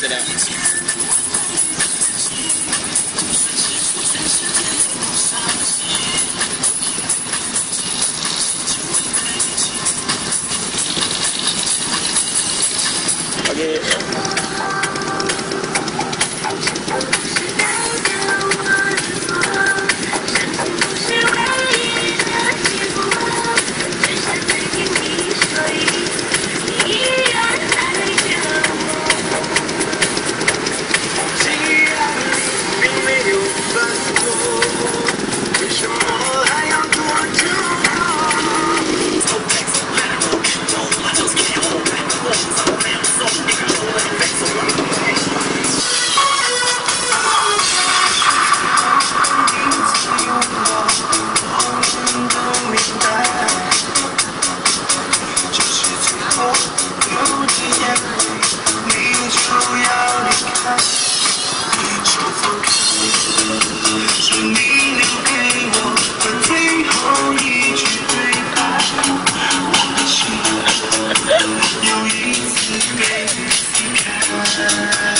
是的。OK。又一次给自己看。